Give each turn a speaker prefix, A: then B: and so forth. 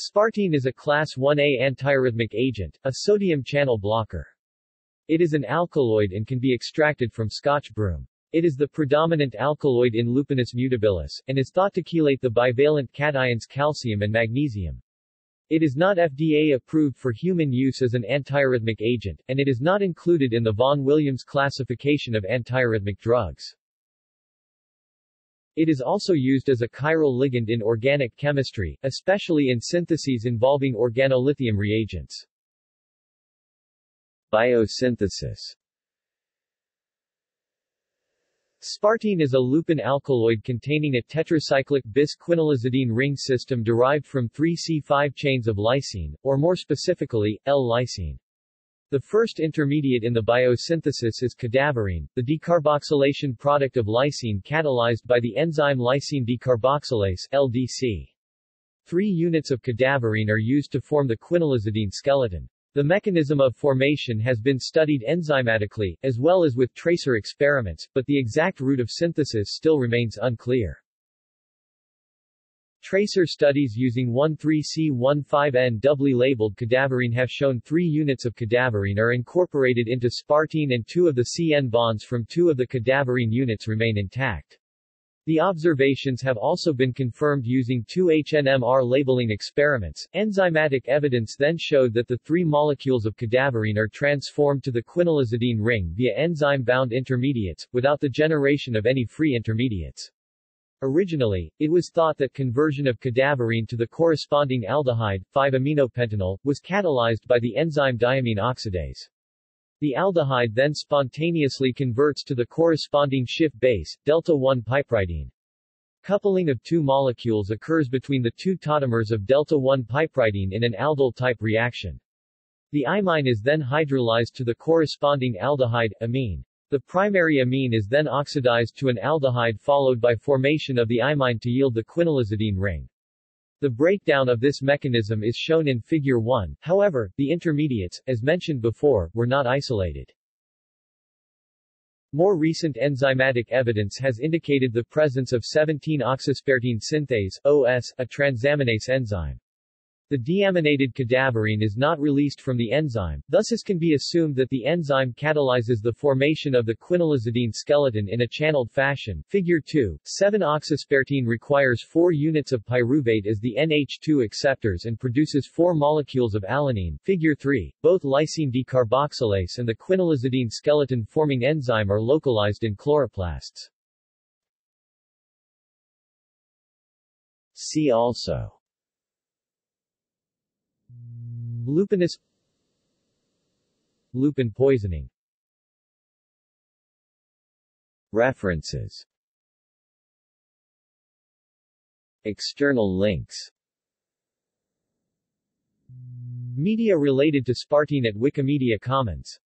A: Sparteine is a class 1A antiarrhythmic agent, a sodium channel blocker. It is an alkaloid and can be extracted from scotch broom. It is the predominant alkaloid in Lupinus mutabilis, and is thought to chelate the bivalent cations calcium and magnesium. It is not FDA approved for human use as an antiarrhythmic agent, and it is not included in the Vaughan Williams classification of antiarrhythmic drugs. It is also used as a chiral ligand in organic chemistry, especially in syntheses involving organolithium reagents. Biosynthesis Sparteine is a lupin alkaloid containing a tetracyclic bis-quinolizidine ring system derived from 3C5 chains of lysine, or more specifically, L-lysine. The first intermediate in the biosynthesis is cadaverine, the decarboxylation product of lysine catalyzed by the enzyme lysine decarboxylase LDC. Three units of cadaverine are used to form the quinolizidine skeleton. The mechanism of formation has been studied enzymatically, as well as with tracer experiments, but the exact route of synthesis still remains unclear. Tracer studies using 13C15N doubly labeled cadaverine have shown three units of cadaverine are incorporated into sparteine and two of the CN bonds from two of the cadaverine units remain intact. The observations have also been confirmed using two HNMR labeling experiments. Enzymatic evidence then showed that the three molecules of cadaverine are transformed to the quinolizidine ring via enzyme-bound intermediates, without the generation of any free intermediates. Originally, it was thought that conversion of cadaverine to the corresponding aldehyde, 5-aminopentanal, was catalyzed by the enzyme diamine oxidase. The aldehyde then spontaneously converts to the corresponding Schiff base, delta-1 piperidine. Coupling of two molecules occurs between the two tautomers of delta-1 piperidine in an aldol-type reaction. The imine is then hydrolyzed to the corresponding aldehyde, amine. The primary amine is then oxidized to an aldehyde followed by formation of the imine to yield the quinolizidine ring. The breakdown of this mechanism is shown in Figure 1, however, the intermediates, as mentioned before, were not isolated. More recent enzymatic evidence has indicated the presence of 17-oxosparteine synthase, OS, a transaminase enzyme. The deaminated cadaverine is not released from the enzyme, thus it can be assumed that the enzyme catalyzes the formation of the quinolizidine skeleton in a channeled fashion. Figure 2, 7-oxosparteine requires 4 units of pyruvate as the NH2 acceptors and produces 4 molecules of alanine. Figure 3, both lysine decarboxylase and the quinolizidine skeleton forming enzyme are localized in chloroplasts. See also Lupinus. Lupin poisoning. References. External links. Media related to Sparteine at Wikimedia Commons